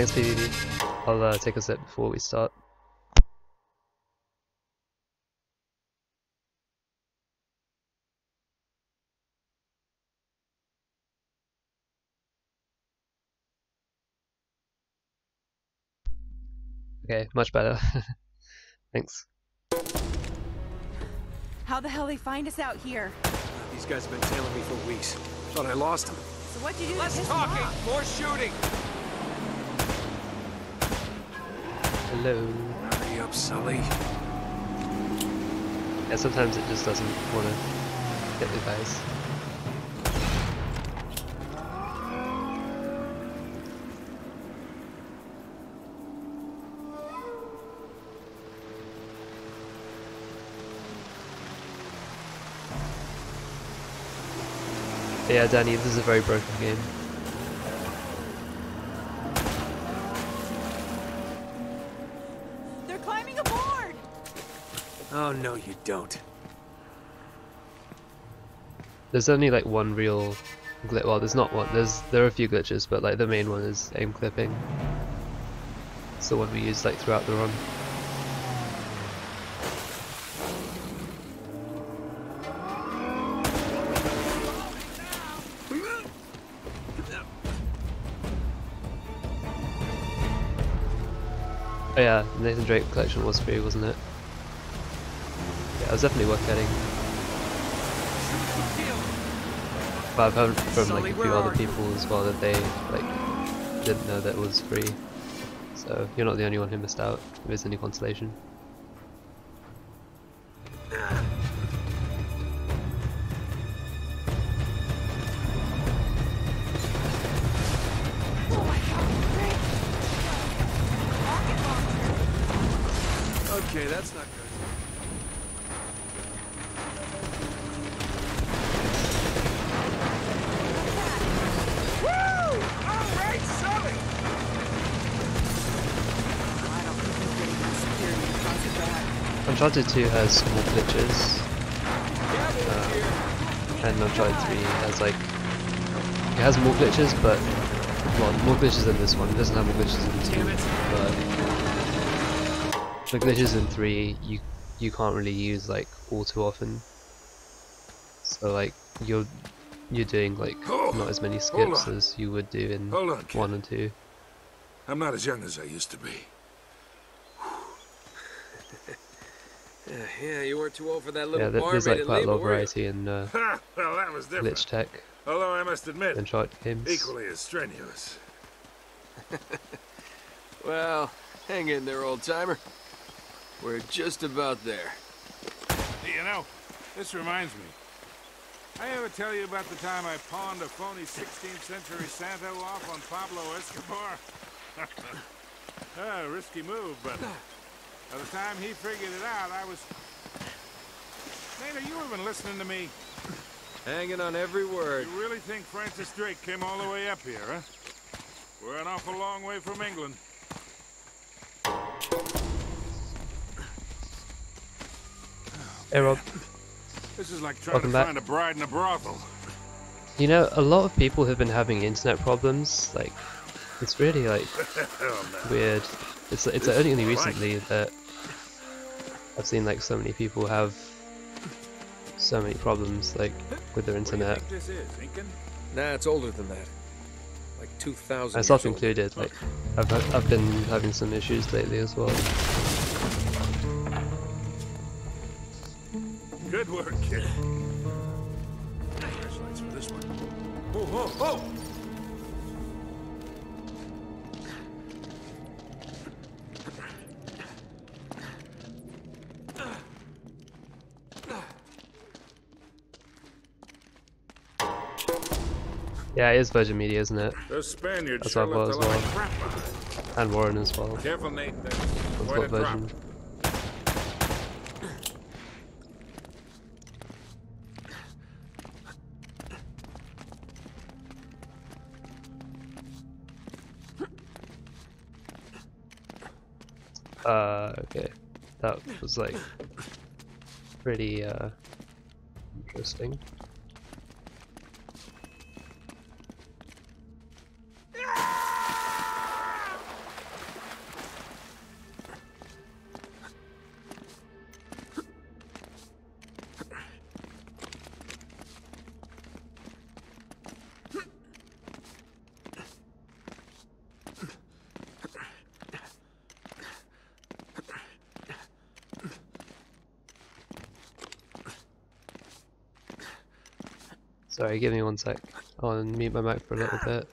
Thanks, PvP. I'll uh, take a sip before we start. Okay, much better. Thanks. How the hell they find us out here? These guys have been tailing me for weeks. Thought I lost them. So what'd you do Less talking, more shooting. Hello. Hurry up, Sully. Yeah, sometimes it just doesn't want to the guys. But yeah, Danny, this is a very broken game. Oh, no, you don't. There's only like one real glitch. Well, there's not one. There's there are a few glitches, but like the main one is aim clipping. It's the one we use like throughout the run. Oh yeah, Nathan Drake collection was free, wasn't it? It was definitely worth getting. But I've heard from like a few other people as well that they like didn't know that it was free. So you're not the only one who missed out. If there's any consolation. 2 has small glitches, here. and Uncharted 3 has like it has more glitches, but well, more glitches than this one. It doesn't have more glitches than Damn two, but the glitches in three you you can't really use like all too often. So like you're you're doing like not as many skips as you would do in on, one and two. I'm not as young as I used to be. Yeah, yeah, you weren't too old for that little Yeah, there- there's like quite a lot of variety in uh, Well, that was different. glitch tech Although I must admit, in Uncharted games. equally as strenuous. Well, hang in there, old timer. We're just about there. You know, this reminds me. I ever tell you about the time I pawned a phony 16th century Santo off on Pablo Escobar? ah, risky move, but by the time he figured it out, I was... Nate, are you even listening to me? Hanging on every word. You really think Francis Drake came all the way up here, huh? We're an awful long way from England. Hey Rob, This is like trying Welcome to back. find a bride in a brothel. you know a lot of people have been having internet problems. Like it's really like oh, Hell no. weird. It's it's This only is recently that I've seen like so many people have so many problems like with their What do you internet, this is, Incan? Nah, it's older than that. Like 2,000 myself included. Like I've I've been having some issues lately as well. Good work, kid. Flashlights for this one. Oh! Yeah, it is Virgin Media, isn't it? Those Spaniards That's what I a as behind. And Warren as well. Careful, Nate. That's That's quite a what drop. Virgin. Uh, okay. That was like pretty uh interesting. Sorry, give me one sec. I'll mute my mic for a little bit.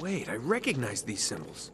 Wait, I recognize these symbols.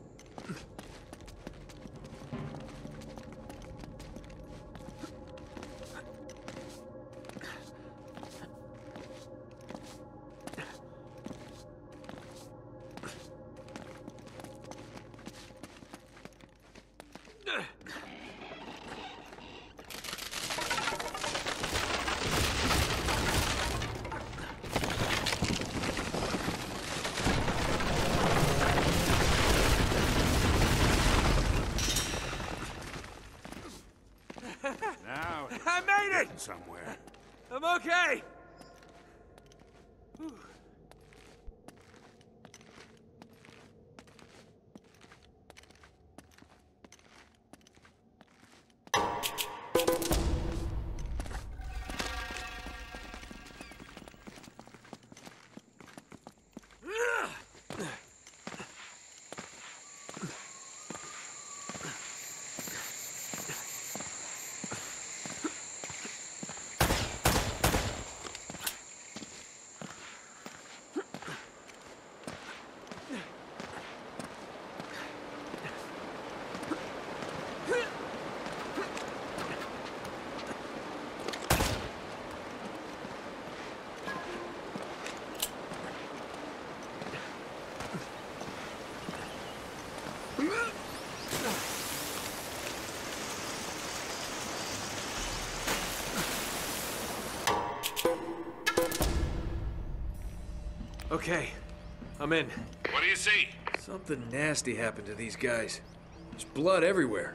Okay! Okay, I'm in. What do you see? Something nasty happened to these guys. There's blood everywhere.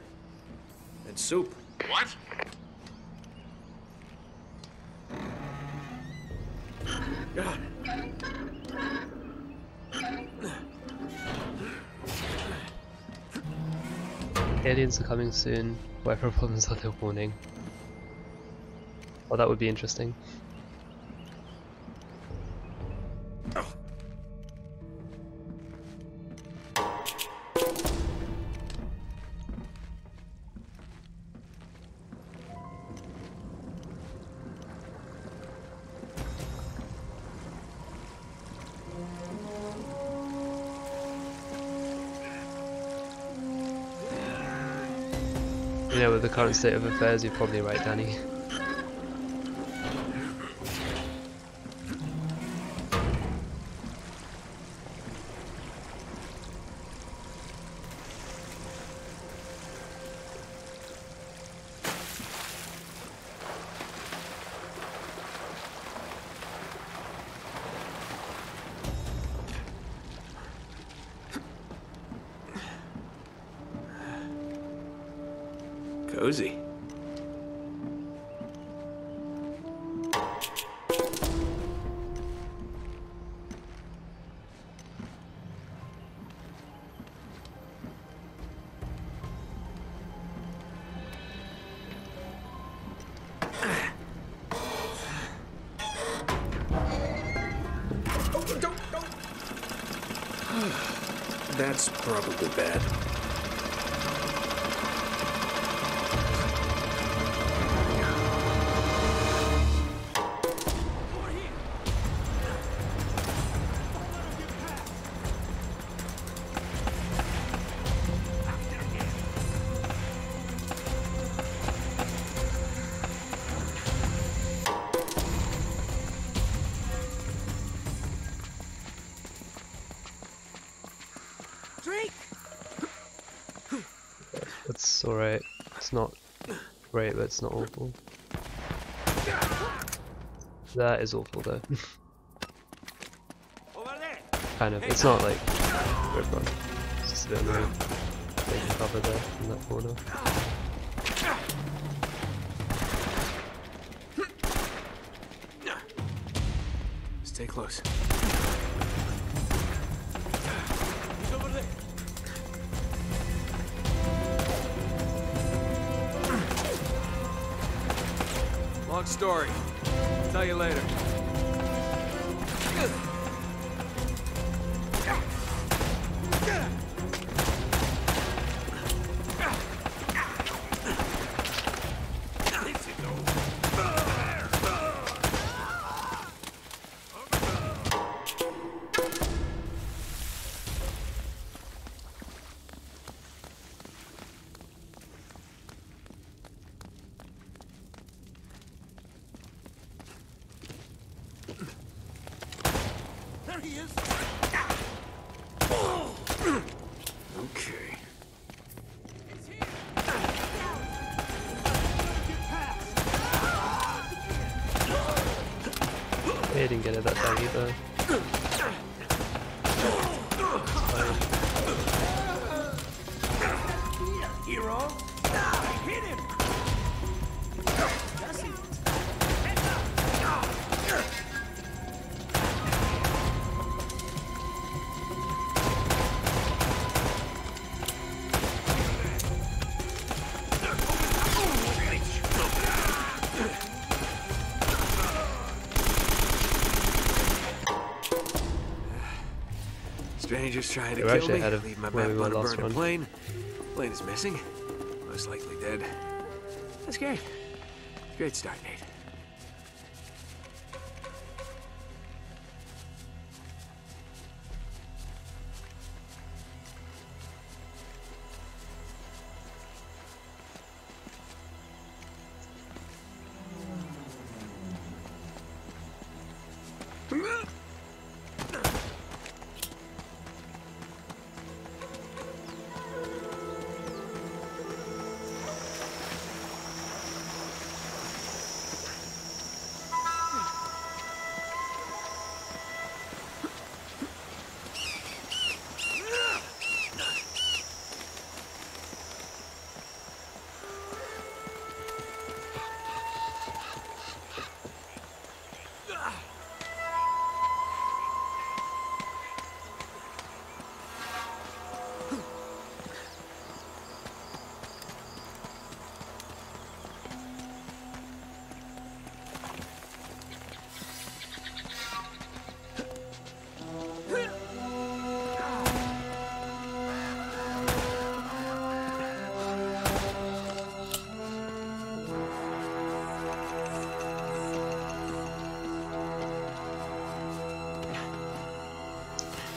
And soup. What? God. Aliens are coming soon. Whatever problems are they warning? Well, that would be interesting. Current state of affairs, you're probably right, Danny. Cozy. Alright. It's not great, but it's not awful. That is awful though. kind of. It's not like. It's just a bit annoying. Taking cover there in that corner. Stay close. Story. Tell you later. Strangers trying to We're kill actually me. ahead of Leave my map we on a burned one. plane. Plane is missing. Most likely dead. That's great. Great start, Nate.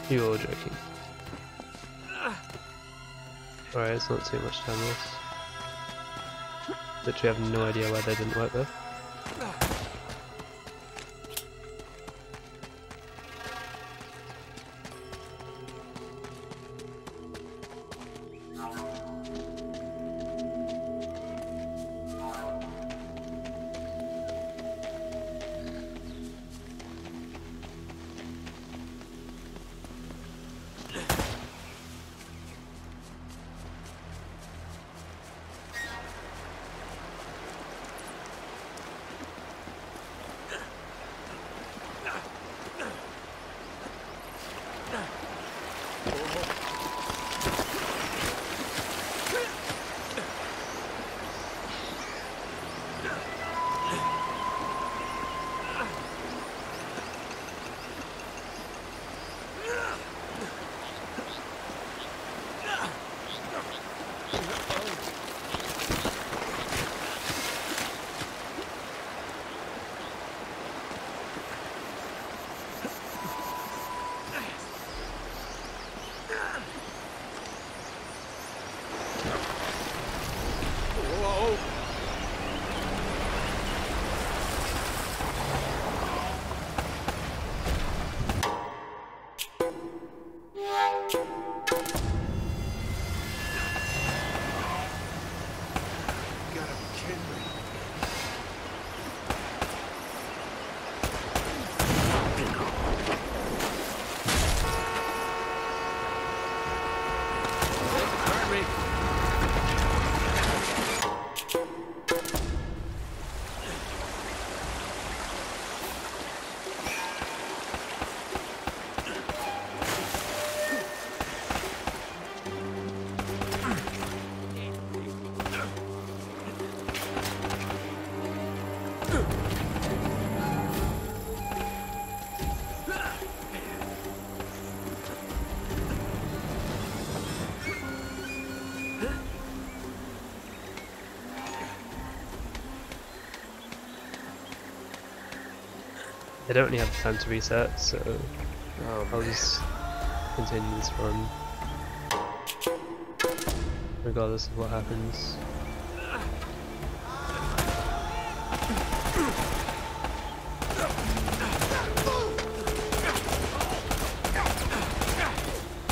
You're all joking. Alright, it's not too much time lost. Literally have no idea why they didn't work though. They don't really have the time to reset, so oh, I'll just continue this run. Regardless of what happens.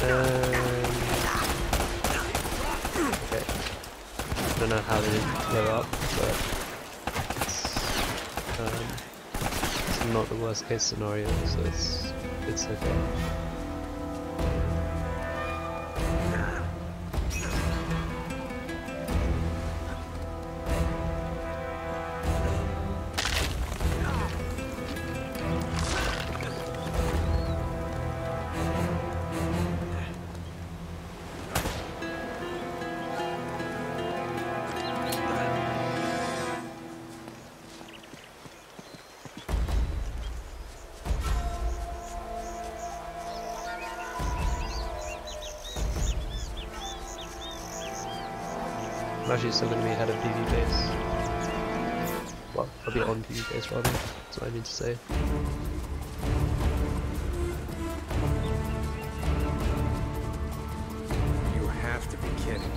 Um, okay. Don't know how they blow up, but the worst case scenario, so it's it's okay. I'm going to be ahead of PB pace. Well, I'll be on PB pace rather, that's what I mean to say. You have to be kidding.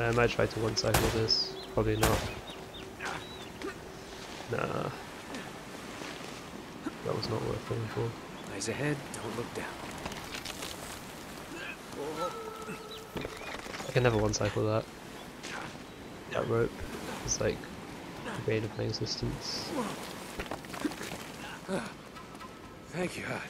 I might try to one cycle this, probably not. Nah. That was not worth going for. Eyes ahead, don't look down. I can never one cycle that. That rope is like of my existence. Thank you, God.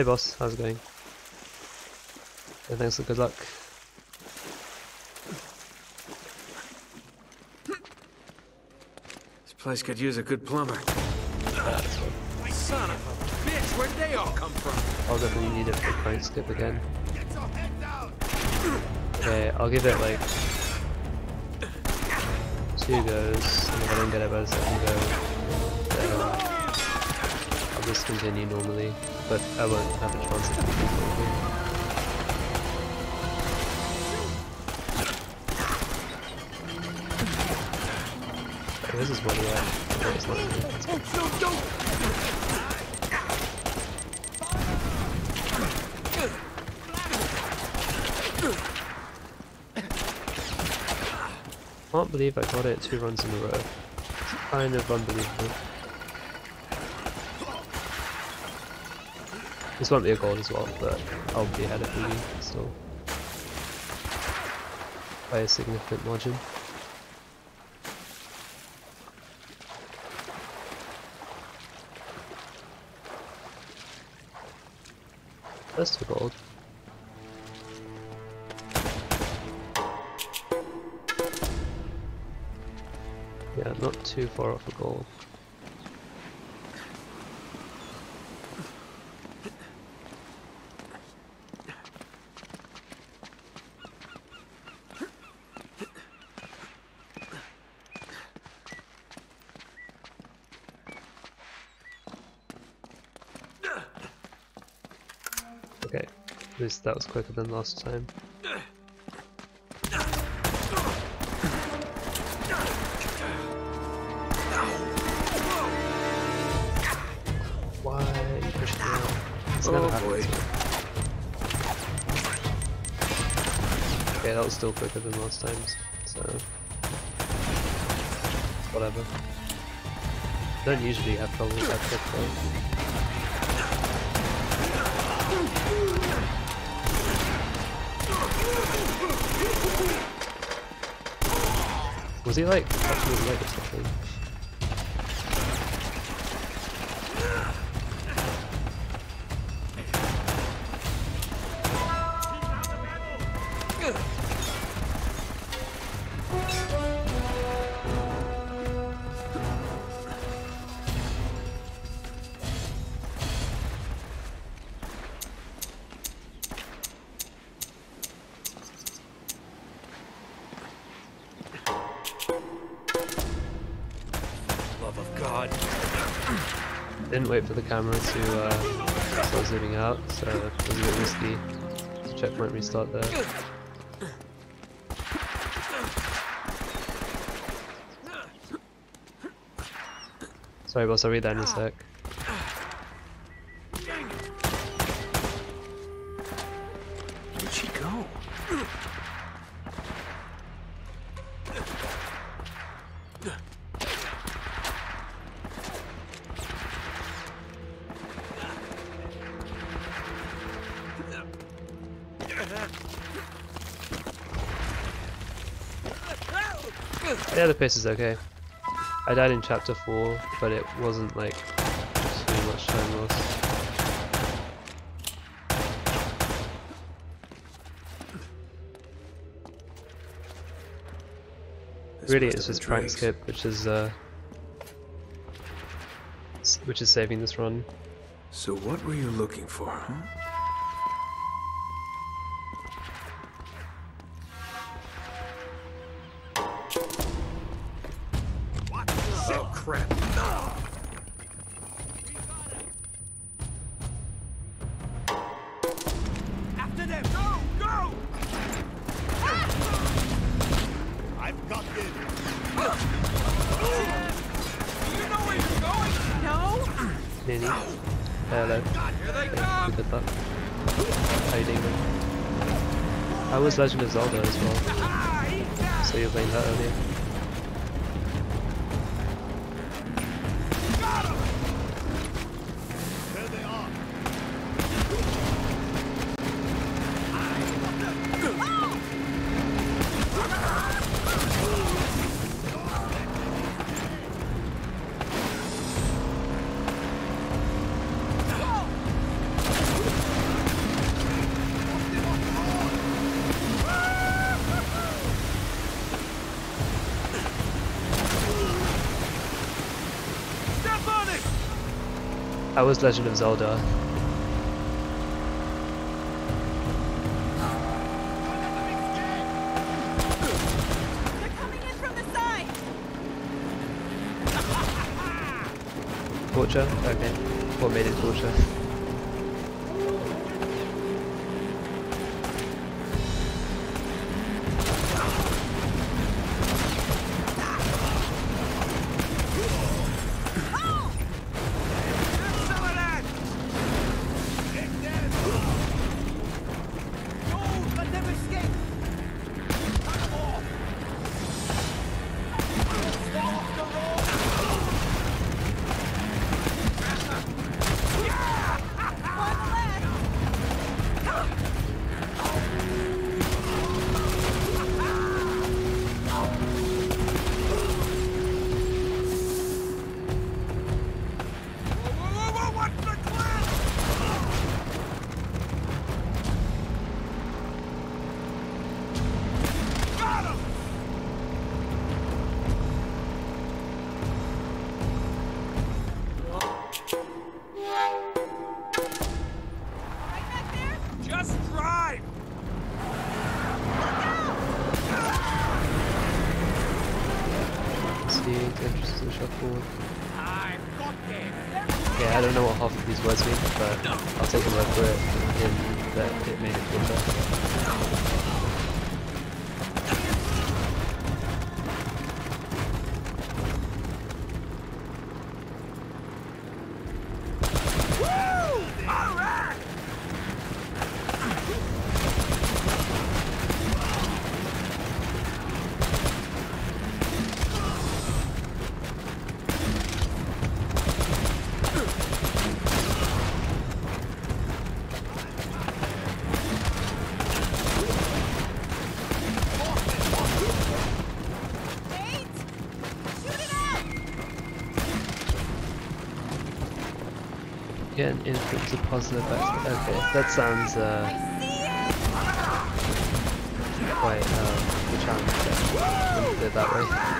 Hey boss, how's it going? Yeah, thanks for good luck. This place could use a good plumber. My Son of a bitch, where'd they all come from? I'll definitely need it for crank skip again. Okay, I'll give it like two goes, and if I don't get it by the second go, then I'll just continue normally, but I won't have a chance probably. Okay, this is one yeah. No, it's not really. Can't believe I got it two runs in a row. Kind of unbelievable. This won't be a goal as well, but I'll be ahead of you still. By a significant margin. That's two gold. Yeah, not too far off a goal. Okay, at least that was quicker than last time. Why are you pushing me out? It's never Oh happened. boy. Okay, that was still quicker than last time, so whatever. Don't usually have trouble with that quick though. Was he like his leg or something? Wait for the camera to uh, start zooming out, so it was a bit risky. Checkpoint restart there. Sorry boss, I'll read that in a sec. Pace is okay. I died in chapter 4, but it wasn't like too much time lost. This Really, it's just crank skip, which is uh, which is saving this run. So what were you looking for, huh? Zelda I was Legend of Zelda. Torture? Okay. What made it torture? An input to puzzle effects. Okay, that sounds uh, quite um, challenge there. When you do it that way.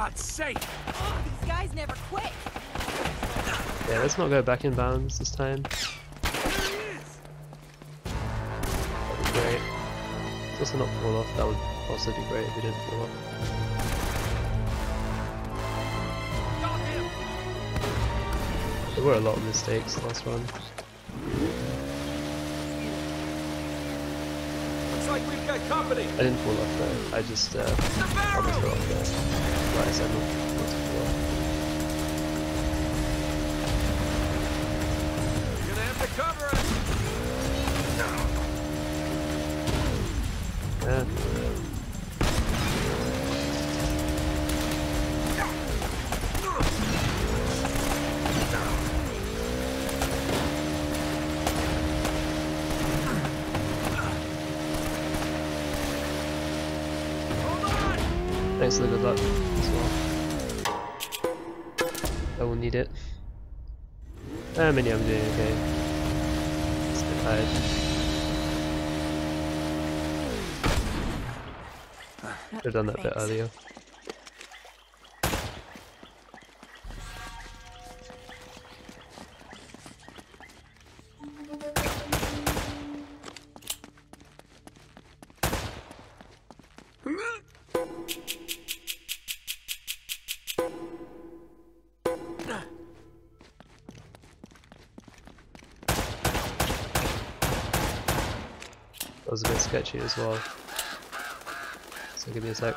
God's sake! Oh, these guys never quit! Yeah, let's not go back in bounds this time. There he is! That'd be great. Let's also not fall off, that would also be great if we didn't fall off. There were a lot of mistakes last run. Looks like we've got company. I didn't fall off though, I just uh, almost fell off there. Like I yeah, I'm doing okay. Just a bit tired. Should have done that bit earlier. Sketchy as well. So give me a sec.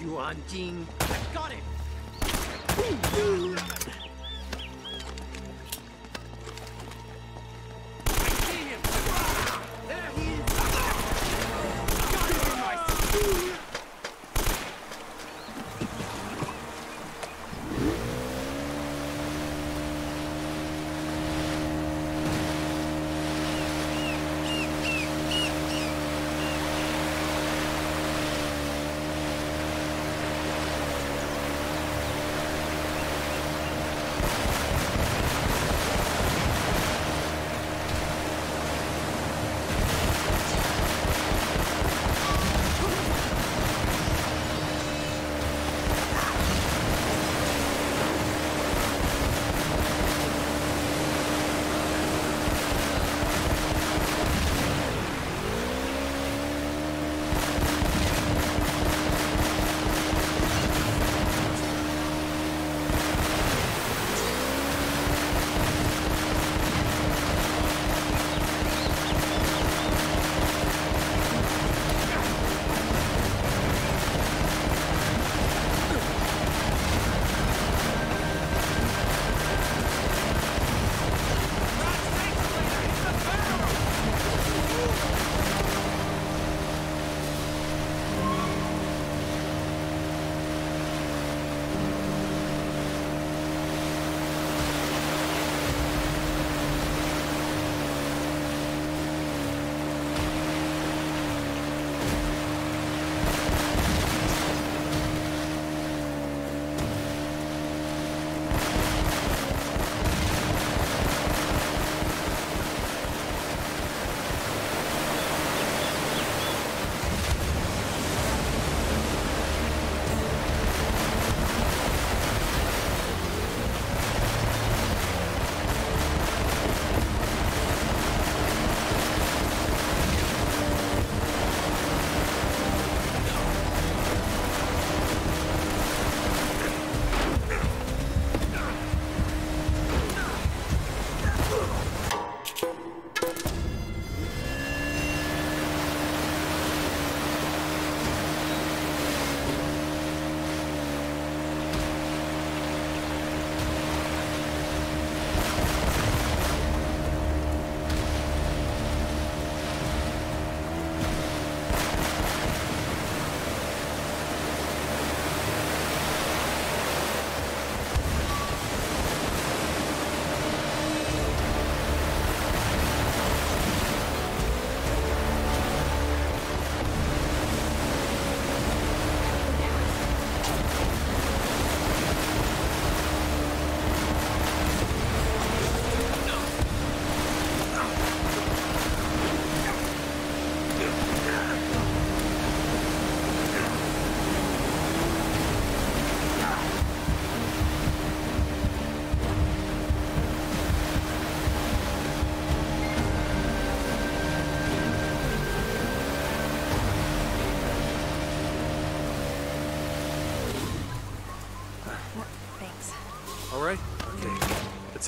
I've got. I've got him.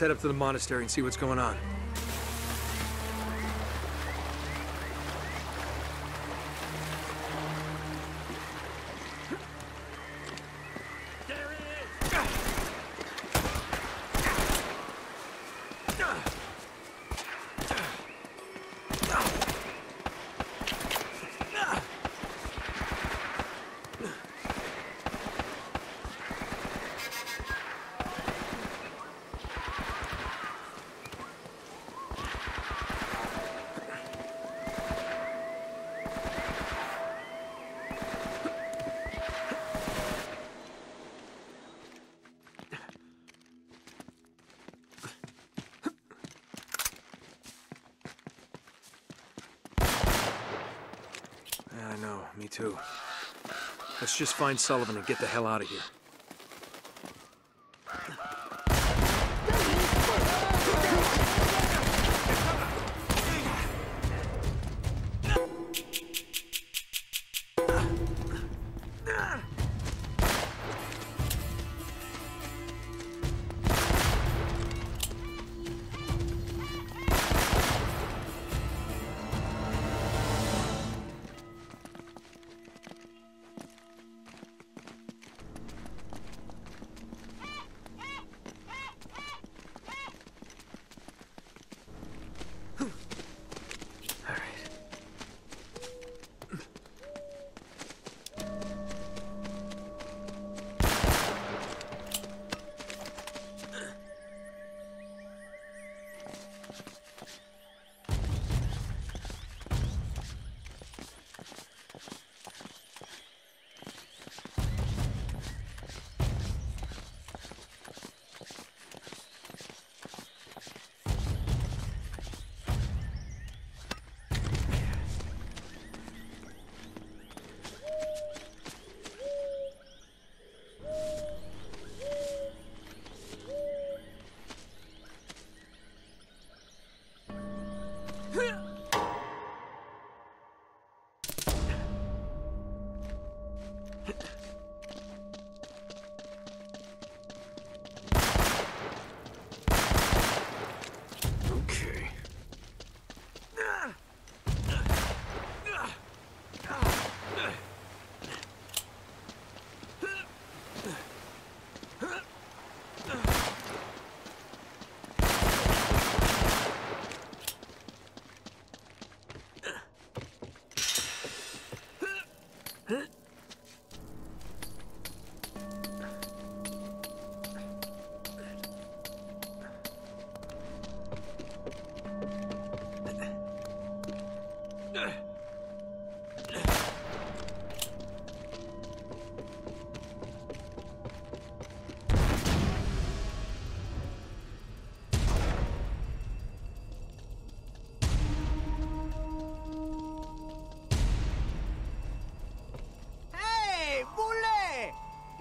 Head up to the monastery and see what's going on. Too. Let's just find Sullivan and get the hell out of here.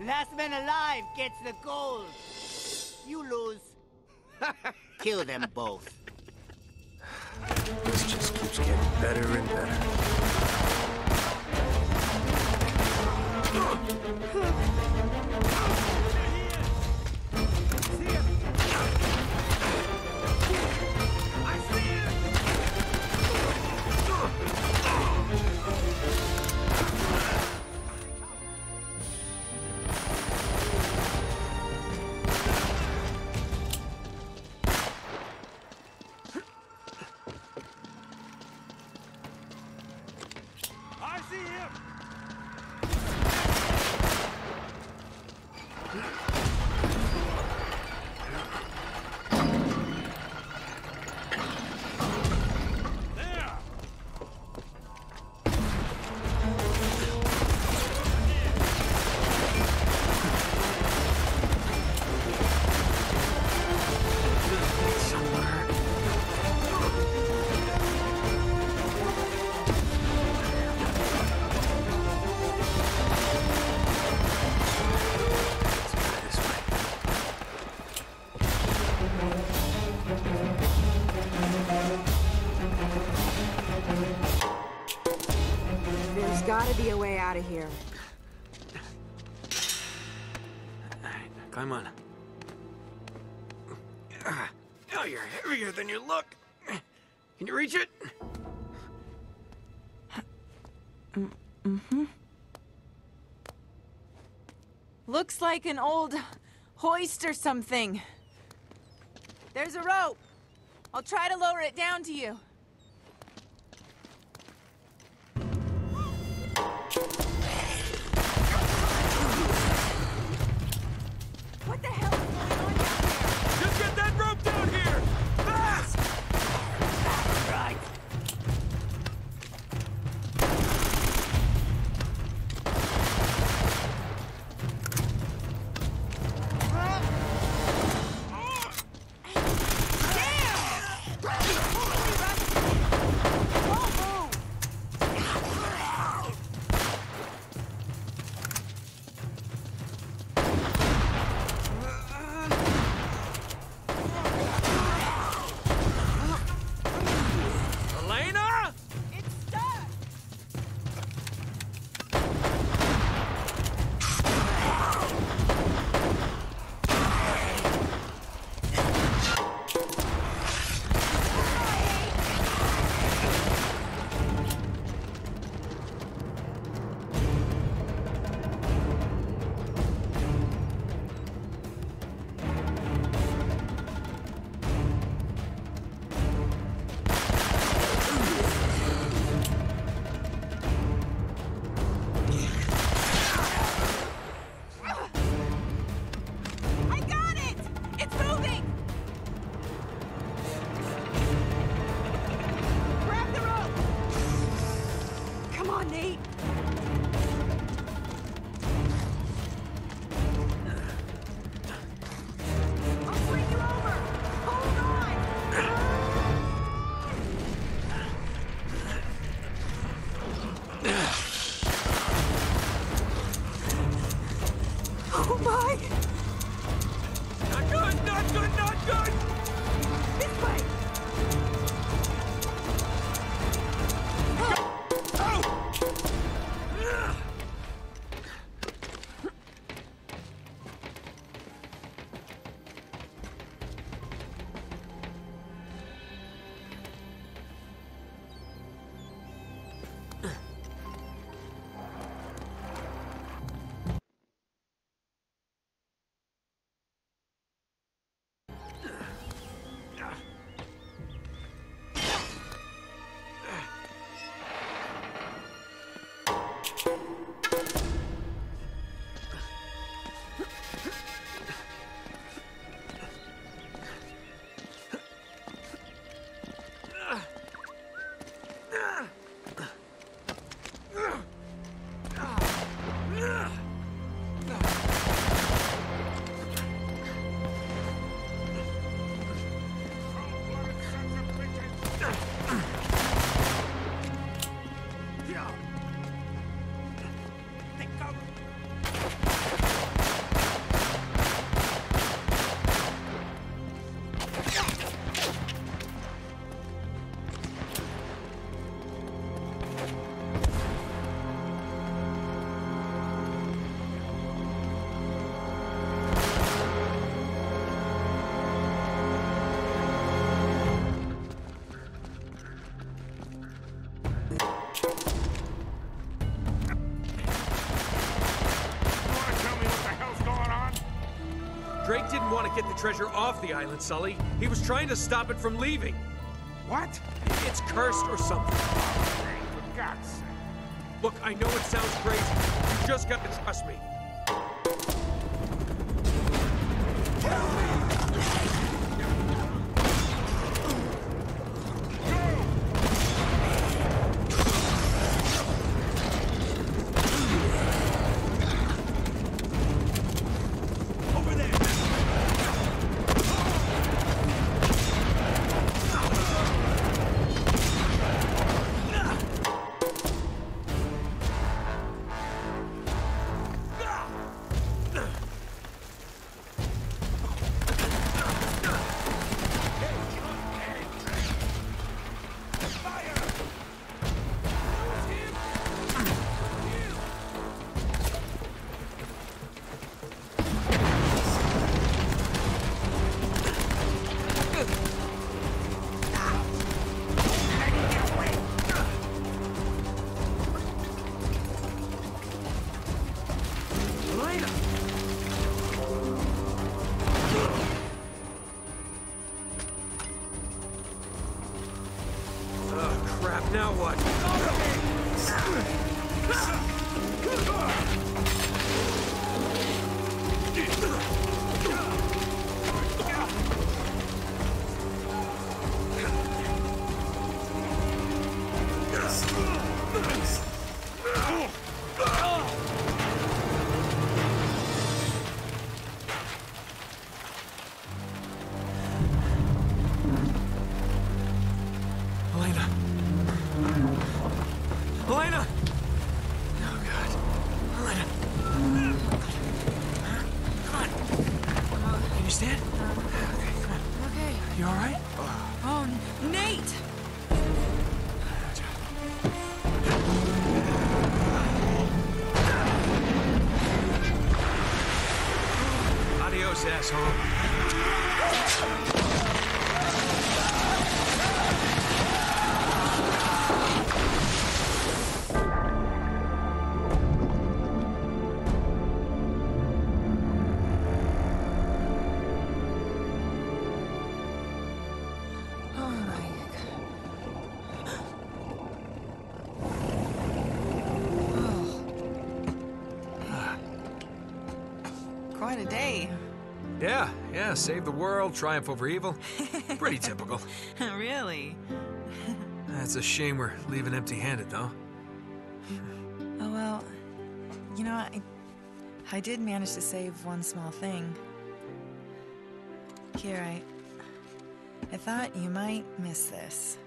Last man alive gets the gold. You lose. Kill them both. Keeps getting better and better. I of here. Climb on. Oh, you're heavier than you look. Can you reach it? Mm-hmm. Looks like an old hoist or something. There's a rope. I'll try to lower it down to you. Treasure off the island, Sully. He was trying to stop it from leaving. What? It's cursed or something. For God's sake. Look, I know it sounds crazy. You just got to trust me. Yeah, yeah, save the world, triumph over evil. Pretty typical. really? That's a shame we're leaving empty-handed, though. Oh well, you know, I, I did manage to save one small thing. Here, I, I thought you might miss this.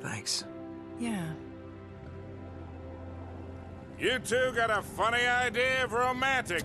Thanks. Yeah. You two got a funny idea of romantic.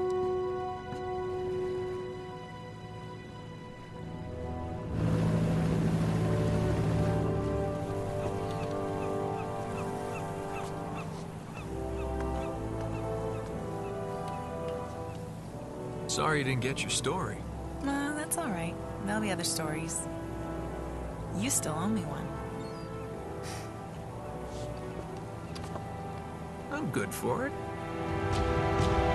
Sorry you didn't get your story. Well, that's all right. There'll be other stories. You still owe me one. I'm good for it.